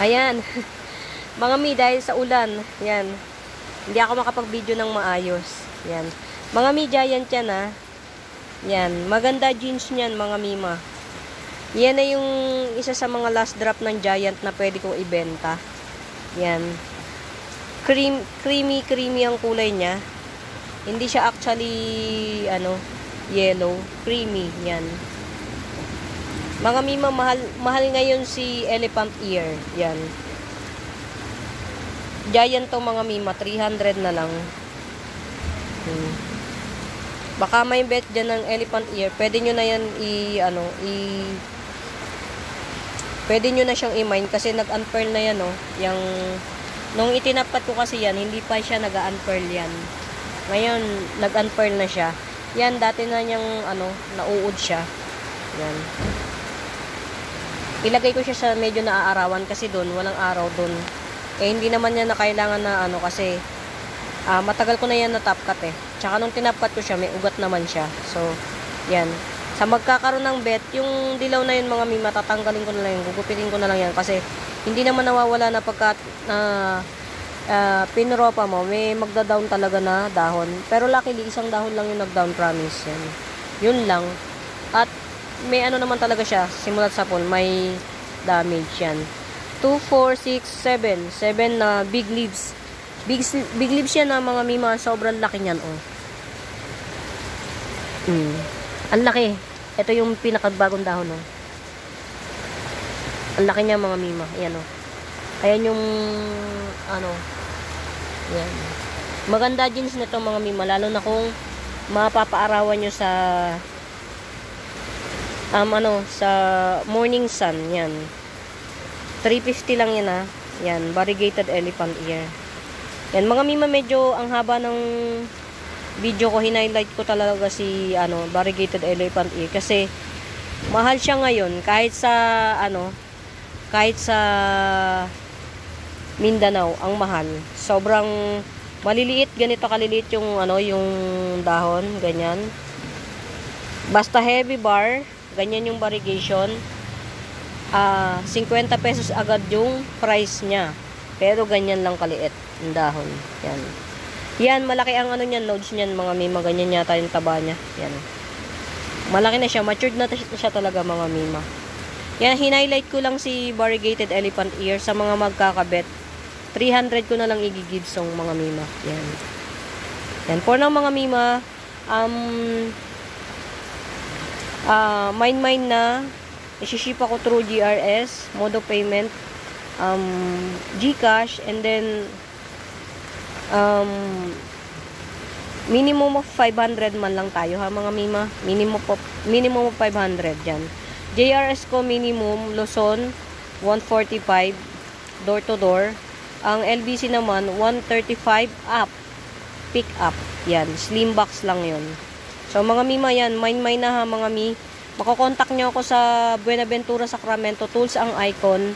Ayan. Mga mi, dahil sa ulan, yan. Hindi ako makapag-video ng maayos. Yan. Mga mi, giant yan ha. Yan. Maganda jeans niyan, mga mima. Yan na yung isa sa mga last drop ng giant na pwede kong ibenta. Yan. Cream, creamy, creamy ang kulay niya. Hindi siya actually, ano, yellow. Creamy, yan. Mga mima, mahal, mahal ngayon si elephant ear. Yan. Giant to mga mima, 300 na lang. Hmm. Baka may bet dyan ng elephant ear. Pwede nyo na yan i, ano, i, pwede nyo na siyang i-mine kasi nag-unpearl na yan, oh. Yung, nung itinapat ko kasi yan, hindi pa siya nag-unpearl yan. Ngayon, nag-unpearl na siya. Yan, dati na niyang, ano, nauud siya. Yan. Ilagay ko siya sa medyo naaarawan kasi doon, walang araw doon. Eh, hindi naman niya na kailangan na, ano, kasi, uh, matagal ko na yan na top cut eh. Tsaka nung tinapat ko siya, may ugat naman siya. So, yan. Sa magkakaroon ng bet, yung dilaw na yun mga mi, matatanggalin ko na lang yun. Gugupitin ko na lang yan kasi hindi naman nawawala na pagka uh, uh, pinropa mo, may magda-down talaga na dahon. Pero luckily, isang dahon lang yung nag-down promise. Yan. Yun lang. At may ano naman talaga siya, simulat sa pool, may damage yan. 2, 4, 6, 7. 7 na big leaves. Big, big leaves yan na mga mima. Sobrang laki niyan, oh. Hmm. Ang laki. Ito yung pinakabagong dahon, oh. Ang laki niya, mga mima. Ayan, oh. Ayan yung, ano, yan. Maganda jeans nito, mga mima. Lalo na kung mapapaarawan nyo sa um, ano, sa morning sun, yan. 350 lang yan ha. Yan, variegated elephant ear. Yan, mga mima medyo ang haba ng video ko, hinighlight ko talaga si, ano, variegated elephant ear. Kasi, mahal siya ngayon, kahit sa, ano, kahit sa Mindanao, ang mahal. Sobrang maliliit, ganito kaliliit yung, ano, yung dahon, ganyan. Basta heavy bar, ganyan yung variegation. Uh, ah, 50 pesos agad yung price niya. Pero ganyan lang kaliit yung dahon. Yan. Yan malaki ang ano niyan nodes niyan. Mga mima ganyan yata yung taba niya. Yan. Malaki na siya. Matured na siya talaga mga mima. Yan hinighlight ko lang si variegated elephant ear sa mga magkakabet 300 ko na lang igigibsong mga mima. Yan. Yan. For ng mga mima um uh, mine mine na. Isiship ako through GRS mode of payment um, Gcash and then um, minimum of 500 man lang tayo ha mga mima? Minimum of, minimum of 500 dyan. JRS ko minimum Luzon 145 door to door. Ang LBC naman 135 up pick up. Yan slim box lang yon So, mga mima yan, mine-mine na ha, mga mi. Makokontak nyo ako sa Buenaventura Sacramento Tools ang icon.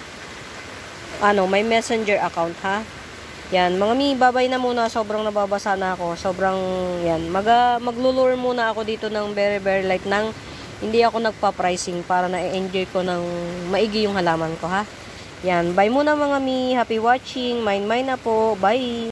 Ano, may messenger account ha. Yan, mga mi, babay na muna. Sobrang nababasa na ako. Sobrang, yan. Mag, uh, maglulure muna ako dito ng very, very light nang hindi ako nagpa-pricing para na-enjoy ko ng maigi yung halaman ko ha. Yan, bye muna mga mi. Happy watching. Mine na po. Bye!